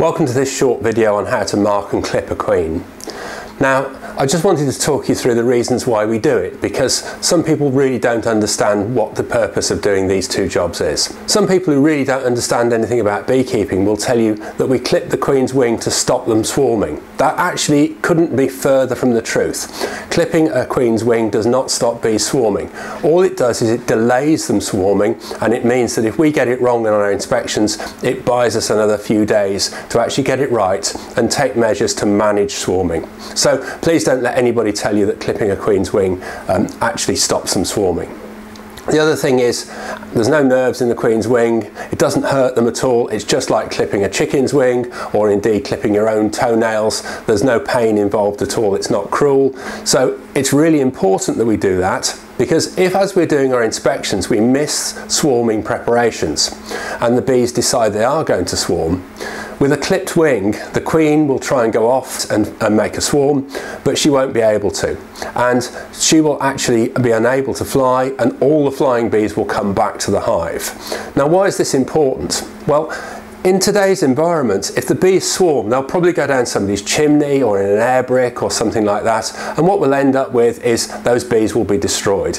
Welcome to this short video on how to mark and clip a queen. Now, I just wanted to talk you through the reasons why we do it because some people really don't understand what the purpose of doing these two jobs is. Some people who really don't understand anything about beekeeping will tell you that we clip the queen's wing to stop them swarming. That actually couldn't be further from the truth. Clipping a queen's wing does not stop bees swarming. All it does is it delays them swarming and it means that if we get it wrong in our inspections, it buys us another few days to actually get it right and take measures to manage swarming. So please don't let anybody tell you that clipping a queen's wing um, actually stops them swarming. The other thing is there's no nerves in the queen's wing, it doesn't hurt them at all, it's just like clipping a chicken's wing or indeed clipping your own toenails. There's no pain involved at all, it's not cruel. So it's really important that we do that because if as we're doing our inspections we miss swarming preparations and the bees decide they are going to swarm, with a clipped wing, the queen will try and go off and, and, make a swarm, but she won't be able to. And she will actually be unable to fly and all the flying bees will come back to the hive. Now, why is this important? Well, in today's environment, if the bees swarm, they'll probably go down somebody's chimney or in an air brick or something like that. And what we'll end up with is those bees will be destroyed.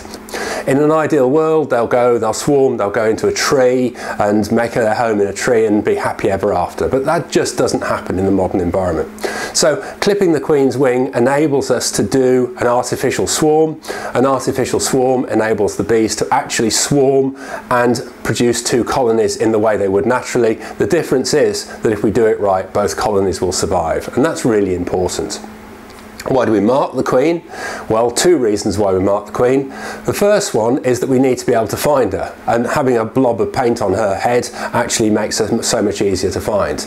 In an ideal world, they'll go, they'll swarm, they'll go into a tree and make their home in a tree and be happy ever after. But that just doesn't happen in the modern environment. So clipping the queen's wing enables us to do an artificial swarm. An artificial swarm enables the bees to actually swarm and produce two colonies in the way they would naturally. The difference is that if we do it right, both colonies will survive. And that's really important. Why do we mark the Queen? Well, two reasons why we mark the Queen. The first one is that we need to be able to find her, and having a blob of paint on her head actually makes her so much easier to find.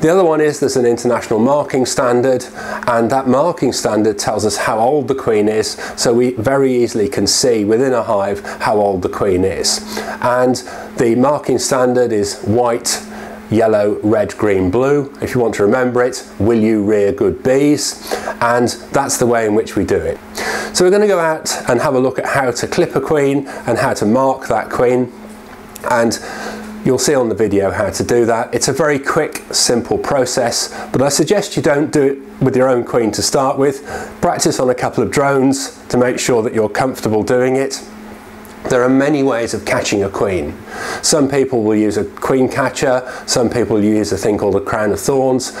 The other one is there's an international marking standard, and that marking standard tells us how old the Queen is, so we very easily can see within a hive how old the Queen is. And the marking standard is white, yellow, red, green, blue. If you want to remember it, will you rear good bees? And that's the way in which we do it. So we're going to go out and have a look at how to clip a queen and how to mark that queen. And You'll see on the video how to do that. It's a very quick, simple process, but I suggest you don't do it with your own queen to start with. Practice on a couple of drones to make sure that you're comfortable doing it. There are many ways of catching a queen. Some people will use a queen catcher, some people use a thing called a crown of thorns.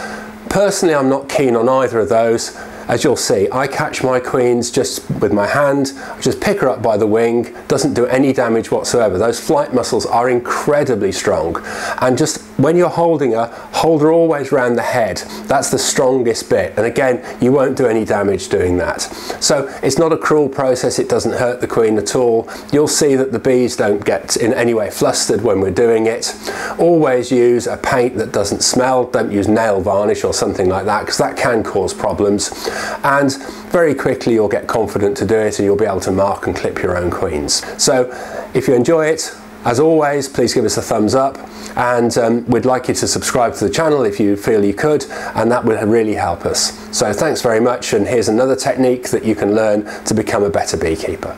Personally, I'm not keen on either of those. As you'll see, I catch my queens just with my hand, I just pick her up by the wing, doesn't do any damage whatsoever. Those flight muscles are incredibly strong. And just when you're holding her, hold her always round the head. That's the strongest bit. And again, you won't do any damage doing that. So it's not a cruel process, it doesn't hurt the queen at all. You'll see that the bees don't get in any way flustered when we're doing it. Always use a paint that doesn't smell, don't use nail varnish or something like that because that can cause problems and very quickly you'll get confident to do it and you'll be able to mark and clip your own queens. So if you enjoy it, as always, please give us a thumbs up and um, we'd like you to subscribe to the channel if you feel you could and that would really help us. So thanks very much and here's another technique that you can learn to become a better beekeeper.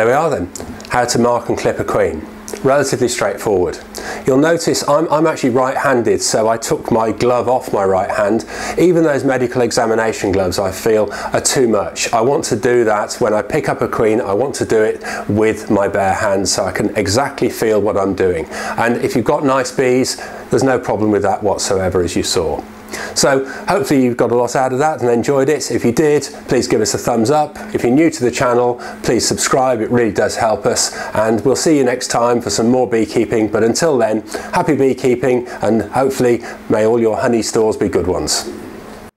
There we are then, how to mark and clip a queen. Relatively straightforward. You'll notice I'm, I'm actually right-handed, so I took my glove off my right hand. Even those medical examination gloves I feel are too much. I want to do that when I pick up a queen, I want to do it with my bare hands so I can exactly feel what I'm doing. And if you've got nice bees, there's no problem with that whatsoever as you saw. So hopefully you've got a lot out of that and enjoyed it. If you did, please give us a thumbs up. If you're new to the channel, please subscribe. It really does help us. And we'll see you next time for some more beekeeping. But until then, happy beekeeping and hopefully may all your honey stores be good ones.